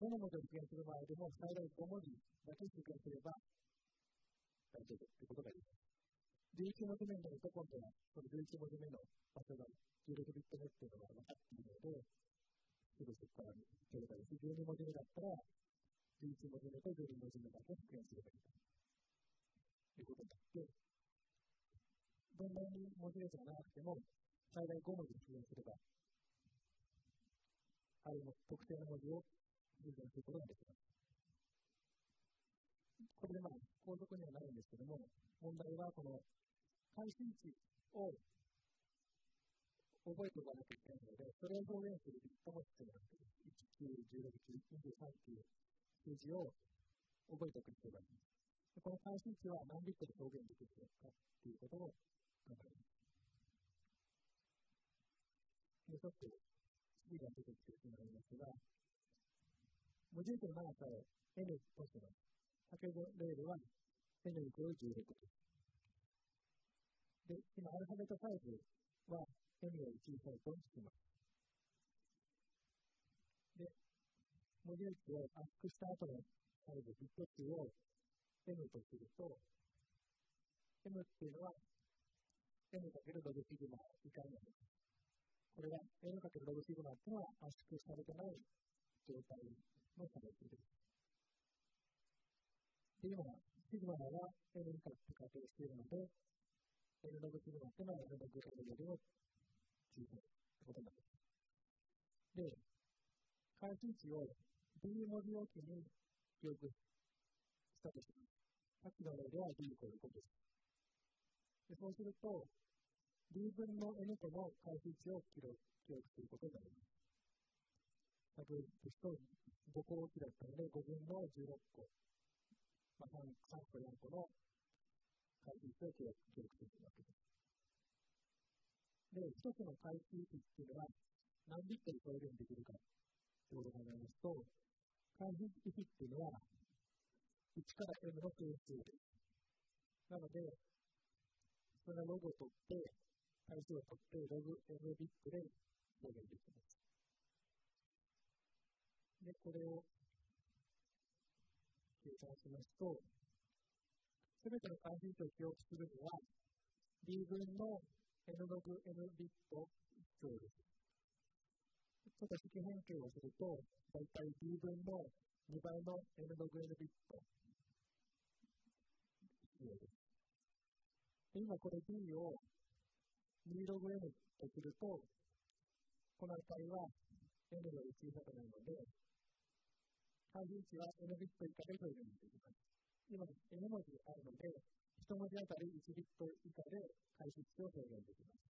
どの文字を復元する場合でも最大5文字だけ復元すれば大丈夫ということが言えます。11文字目になると今度はその11文字目の場所が16ビット目っていうのが分かっているので、すぐそこから取ればいいし、12文字目だったら11文字目と12文字目だけ復元すればいいということになって、どんなに文字列が長くても、最大5文字出現すれば、ある特定の文字を出現することができます。これでまあ、後続にはなるんですけども、問題はこの回数値を覚えておかなきゃいけないので、それを表現するビットも必要なんです。1、9、16、23という数字を覚えておく必要があります。この回数値は何ビットで表現できるのかということを考えます。で、ちょっと次が出てきてしまいますが、文字列の長さを N とします。先ほどレールは N イコール16です。で、今、アルファベットサイズは N より小さいとします。で、文字列を圧縮した後のサイズ、ビット数を N とすると、M っていうのは n かけるログシグマ以下になります。これが n かけるログシグマっていうのは圧縮されてない状態の差別です。で、今、シグマは n 以下って仮定しているので、n ログシグマっていうのは n ログ n よりもことなります。で、関数値を d 文字置きに記憶したとします。さっきの例では d イコール5です。でそうすると、D 分の N との回数値を記録記録することになります。例えば、と5個置きだったので、5分の16個、まあ、3, 3個、4個の回数値を記録記録するわけです。で、一つの回数値っていうのは、何ビットで表現できるかということになりますと、回数値っていうのは、1から M の整数です。なので、そのログを取って、対数を取って、ログ M ビットで表現できます。で、これを計算しますと、すべての関数値を記憶するには、D 分の N ログ N ビット必要です。ちょっと式変形をすると、だいたい D 分の2倍の N ログ N ビット必要です。今これ b を b ログ n とすると、この値は n より小さくなるので、単純値は n ビット以下で表現できます。今、n 文字があるので、1文字あたり1ビット以下で解析値を表現できます。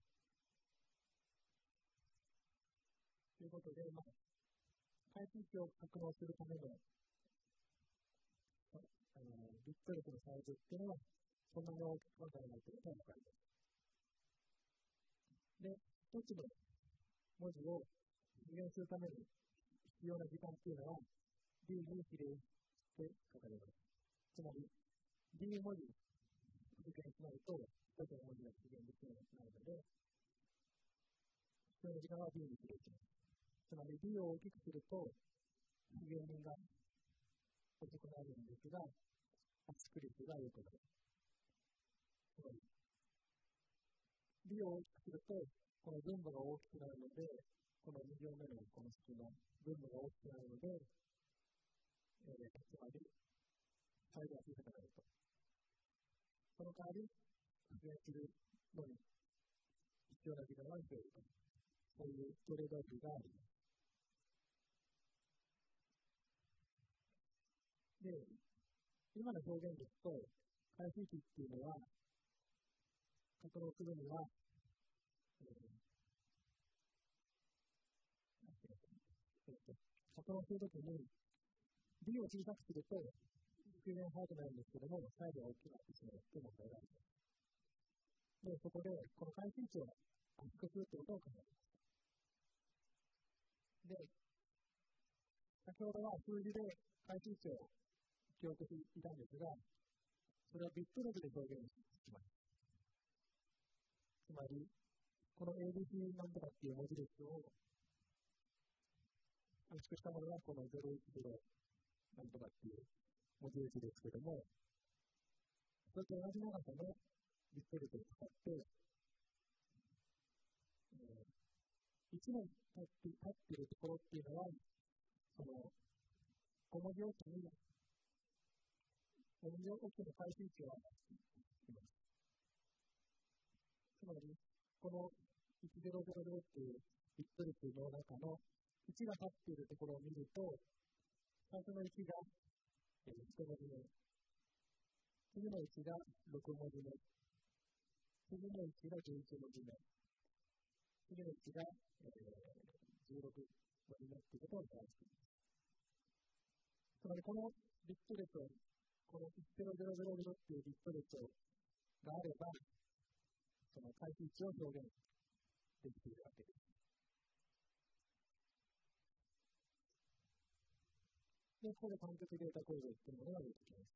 ということで、まあ、解析値を格納するためのあのビット力のサイズっていうのは、そんなに大きくはならないということが分かります。で、一つの文字を実現するために必要な時間っていうのは D に比例して書かれます。つまり D 文字復元しないと、一つの文字が復元できないので、必要な時間は B にすると。つまり B を大きくすると、復元が遅くなるんですが、作率が良くなる。つまり、B を大きくすると、この分母が大きくなるので、この2行目のこの式の分母が大きくなるので、えー、つまり、サイズが小さくなると。その代わり、復元するのに必要な時間が増えると。そういうトレードオフがあります。で、今の表現ですと、回数値っていうのは、確認するには、えー、確認するときに、B を小さくすると、復元早くなるんですけども、サイズが大きくなってしまうという問題があります。で、そこで、この回数値を圧縮するということを考えます。で、先ほどは数字で回数値を記憶していたんですが、それはビットレベルで表現します。つまり、この ABC なんとかっていう文字列を圧縮したものがこの010なんとかっていう文字列ですけども、それと同じ長さのビットレベルを使って、えー、1年経って立っているところっていうのは、その、5文字置きに、5文字置きの回数値を表しています。つまり、この100っていうビットレベルの中の1が立っているところを見ると、最初の1がえー、1文字目。次の1が6文字目。次の1が11文字目。次の1が、えー、16文字目ということを表しています。つまりこのビット列を、この1000っていうビット列があれば、その回数値を表現できているわけです。で、ここで間欠データ構造というものが出てきます。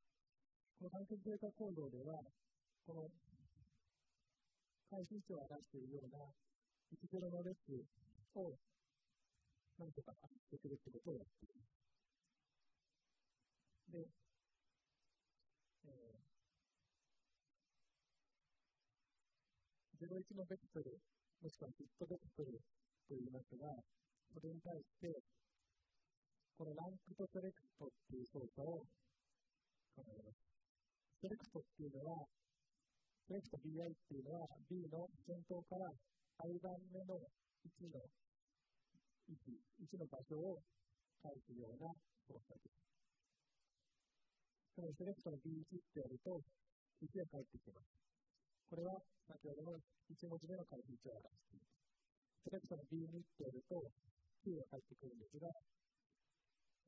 この間欠データ構造では、この回数値を表しているような10の列を何とかしてくるってことをやっています。で、えー、01のベクトル、もしくはビットベクトルと言いますが、それに対して、このランクとセレクトっていう操作を考えます。セレクトっていうのは、セレクト BI っていうのは B の先頭から i 番目の1の位置、1の場所を返すような操作です。このセレクトの B1 ってやると、1が返ってきます。これは先ほどの1文字目の回数値を表しています。セレクトの B2 ってやると、9が返ってくるんですが、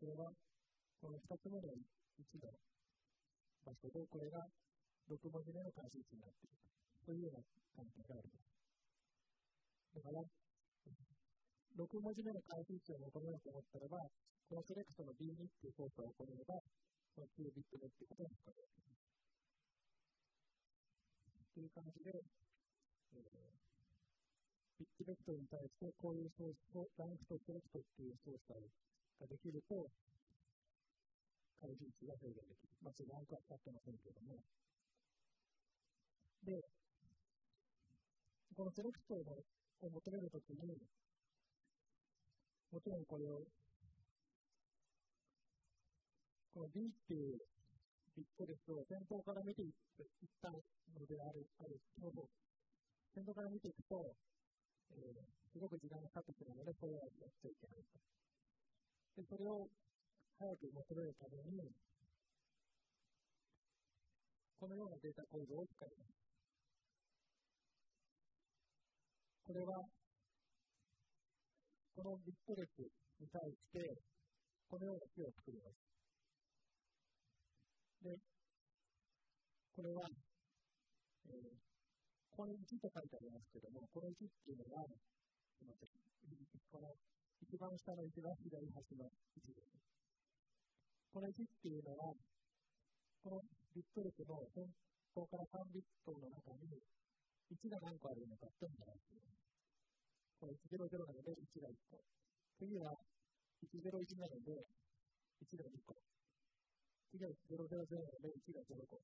それは、この2つ目の1の場所で、これが6文字目の関数値になっているというような関係があります。だから、6文字目の関数値を求めようと思ったらば、このセレクトの B2 っていう操作を行えば、その9ビット目っていうことが書かれています。という感じで、えー、ビットベクトルに対してこういう操作を、ランクとセレクトっていう操作をができると、回数値が表現できる。まあ、それランクは使ってませんけれども。で、このセレクトを求めるときに、もちろんこれを、この B っていうビット列を先頭から見ていったのである、あると、先頭から見ていくと、えー、すごく時間がかかってくるので、これはやっちゃいけないと。で、それを早く求めるために、このようなデータ構造を使います。これは、このビット列に対して、このような木を作ります。で、これは、えー、この1と書いてありますけども、この1っていうのは、すみません、この一番下の一番左端の位置です。この1っていうのは、このビット列のトから3ビットの中に1が何個あるのかっていうのがます。この100なので1が1個。次は101なので1が2個。次は000なので1が0個。っ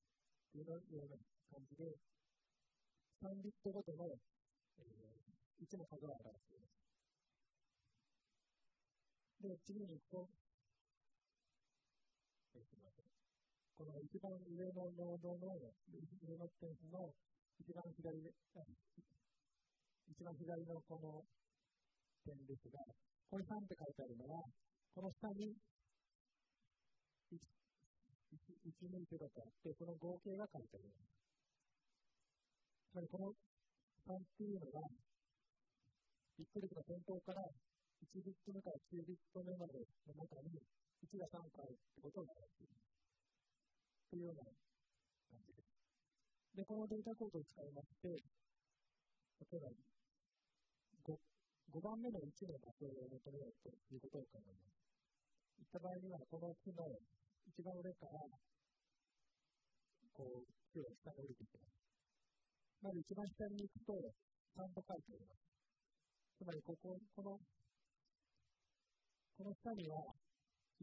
ていうような感じで、3ビットごとの、えー、1の数を表しています。で、次に行くと、えー、すみません。この一番上のノードの、上の点の一番左で、一番左のこの点ですが、ここに3って書いてあるのは、この下に1抜いてとかあって、その合計が書いてあります。つまりこの3っていうのは、ビット率の先頭から1ビット目から9ビット目までの中に1が3個あるってことを表しています。というような感じです。で、このデータコードを使いまして、例えば 5, 5番目の1の場所を求めようということを考えます。いった場合には、この木の一番上からこう、手を下に降りていきます。まず一番下に行くと、3と書いてあります。つまり、ここ、この、この下には、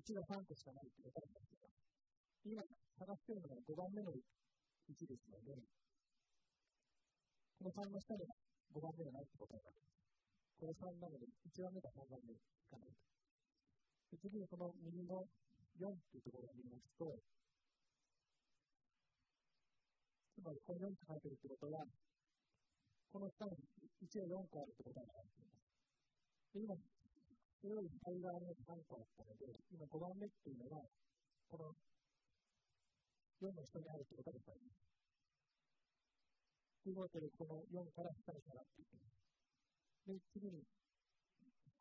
1が3個しかないってことになっています。今、探してるのが5番目の1ですので、この3の下には5番目がないってことになります。この3なので、1番目が3番目いかないと。次にこの右の4っていうところを見ますと、つまりこの4って書いてるってことは、この下に1が4個あるってことが書いています。で、今、それより左側に3個あったので、今5番目っていうのは、この4の下にあるってことが書いています。というわけで、この4から下に下がっていきます。で、次に、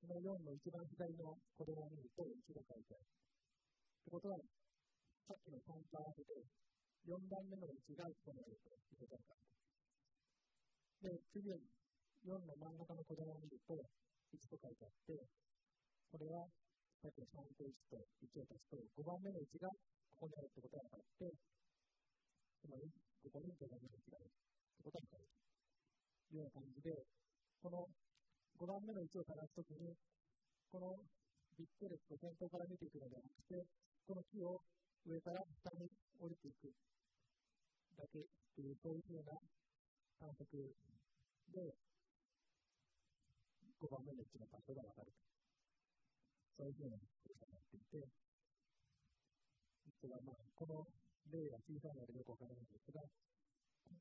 この4の一番左の子供を見ると1が書いてある。ってことは、さっきの3と合わせて4番目のうちがこのよということになります。で、次は4の真ん中の子供を見ると、1と書いてあって、これはさっきの3と1と1を足すと、5番目の1がここにあるってことが分かって、つまり、ここに5番目の1があるってことが分かるというような感じで、この5番目の1を探すときに、このビット列を先頭から見ていくのではなくて、この木を上から下に降りていくだけっていう、そういうふうな観測で、5番目の1の場所が分かると。そういうふうなことになっていて、実はまあ、この例が小さいのでよくわからないんですが、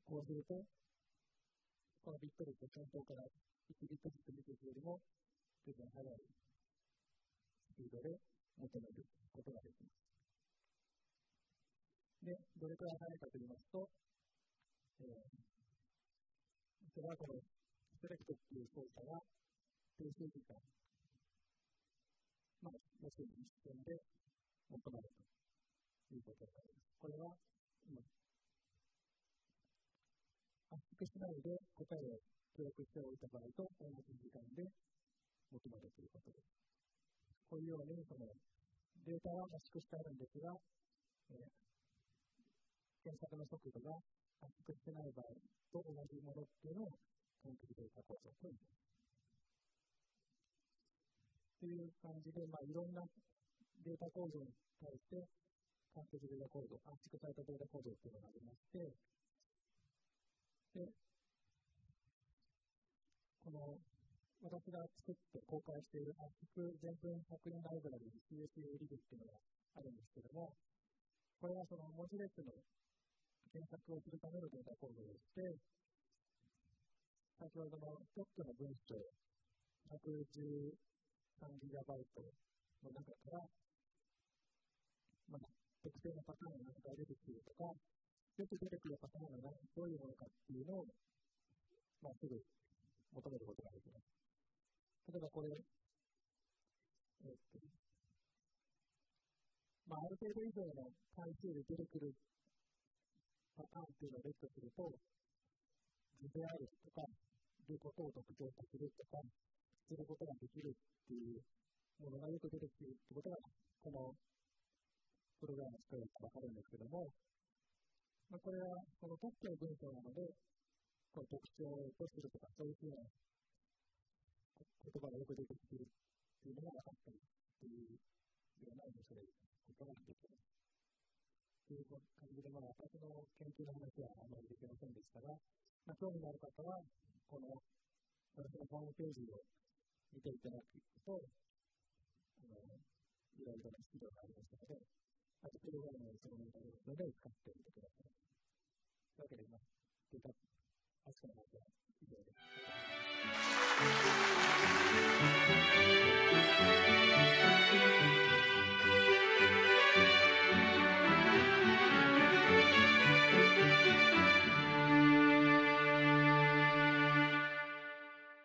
こうすると、このビット率を先頭から1ビットずつ見ていくよりも、随分速いスピードで求めることができます。で、どれくらい早いかと言いますと、えー、それはこのセレクトっていう操作が定数時間、まあ、要するに一瞬で求まるということになります。これは、今、圧縮しないで答えを記録しておいた場合と同じ時間で求まるということです。こういうように、そのデータは圧縮してあるんですが、えー検索の速度が圧縮してない場合と同じものっていうのを完璧データ構造と言います。という感じで、まあ、いろんなデータ構造に対して完璧データ構造、圧縮されたデータ構造っていうのがありまして、で、この私が作って公開している圧縮全文確認ライブラリー CSU リグっていうのがあるんですけども、これはその文字列の検索をするためのデータ構造でして、先ほどの特許の文章、3ギガバイトの中から、まあ、特定のパターンが何か出てくるとか、よく出てくるパターンがどういうものかっていうのを、まあ、すぐ求めることができます。例えばこれ、えっと、まあ、ある程度以上の回数で出てくるパターンっていうのを列挙すると、図であるとか、ることを特徴化するとか、することができるっていうものがよく出てくるってことが、このプログラムを作るとわかるんですけども、まあ、これはこの特許の文章なので、この特徴とするとか、そういうふうな言葉がよく出てきているっていうのが分かったりっていうような面白いことができます。という感じで、まあ、私の研究の話はあまりできませんでしたが、まあ、興味のある方は、この私のホームページを見ていただくと、あのいろいろな資料がありますので、あと、プログラムのそのので使ってみてください。というわけで、今、データ、明日の話は以上です。